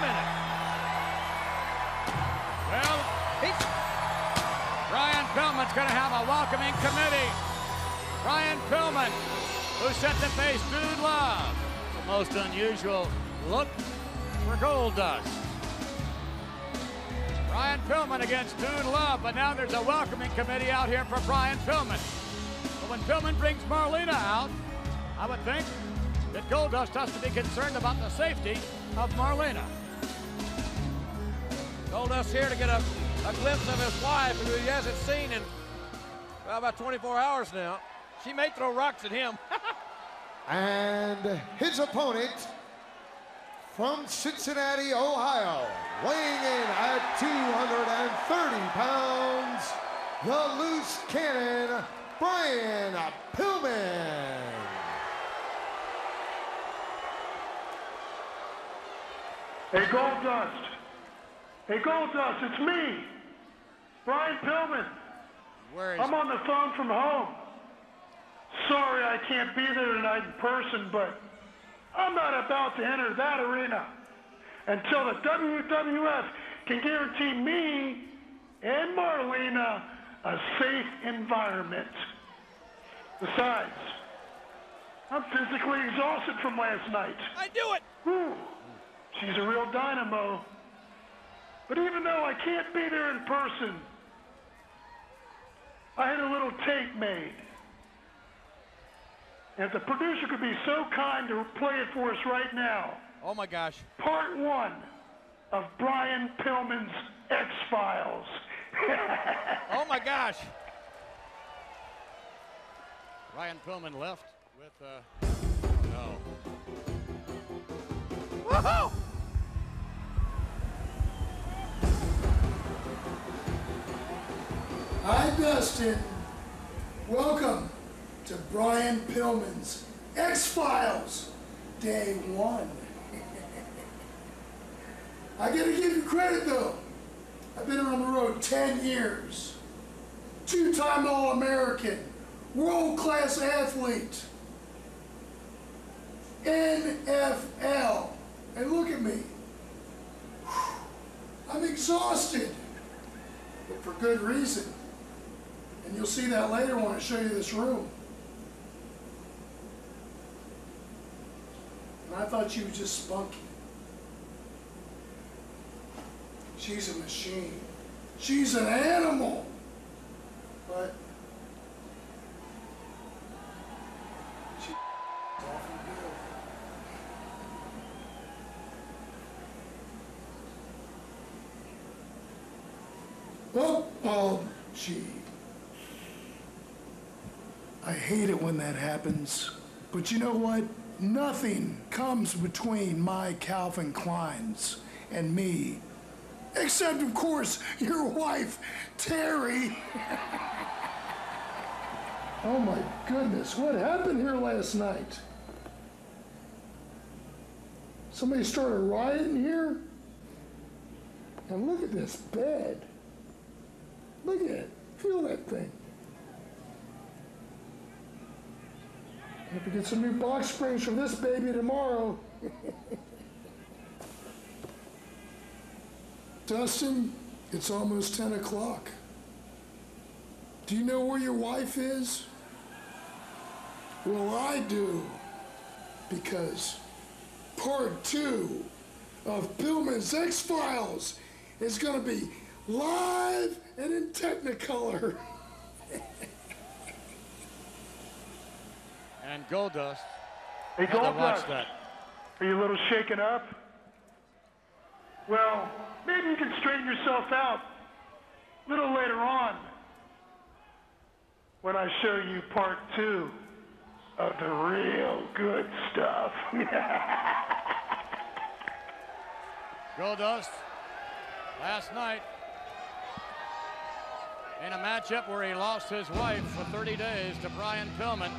minute. Well, He's, Brian Pillman's going to have a welcoming committee. Brian Pillman, who set to face Dude Love. The most unusual look for Goldust. Brian Pillman against Dude Love, but now there's a welcoming committee out here for Brian Pillman. But when Pillman brings Marlena out, I would think that Goldust has to be concerned about the safety of Marlena. Goldust here to get a, a glimpse of his wife, who he hasn't seen in well, about 24 hours now. She may throw rocks at him. And his opponent from Cincinnati, Ohio, weighing in at 230 pounds, the loose cannon, Brian Pillman. Hey, Goldust. Hey, Goldust, it's me, Brian Pillman. Where is I'm on the phone from home. Sorry I can't be there tonight in person, but I'm not about to enter that arena until the WWF can guarantee me and Marlena a safe environment. Besides, I'm physically exhausted from last night. I do it. Whew. She's a real dynamo. But even though I can't be there in person, I had a little tape made. And if the producer could be so kind to play it for us right now, Oh my gosh. part one of Brian Pillman's X-Files. Oh my gosh. Brian Pillman left with, uh, oh no. Woohoo! Dustin. Welcome to Brian Pillman's X Files Day One. I gotta give you credit though. I've been on the road 10 years. Two time All American, world class athlete, NFL. And look at me. I'm exhausted, but for good reason. You'll see that later when I show you this room. And I thought she was just spunky. She's a machine. She's an animal. But she's awful good. Oh, oh, gee. I hate it when that happens. But you know what? Nothing comes between my Calvin Kleins and me. Except, of course, your wife, Terri. oh my goodness, what happened here last night? Somebody started a riot here? And look at this bed. Look at it. Feel that thing. Have to get some new box springs for this baby tomorrow. Dustin, it's almost 10 o'clock. Do you know where your wife is? Well, I do. Because part two of Pillman's X Files is going to be live and in Technicolor. Goldust. Hey, had to watch Goldust, that. are you a little shaken up? Well, maybe you can straighten yourself out a little later on when I show you part two of the real good stuff. Goldust, last night, in a matchup where he lost his wife for 30 days to Brian Pillman,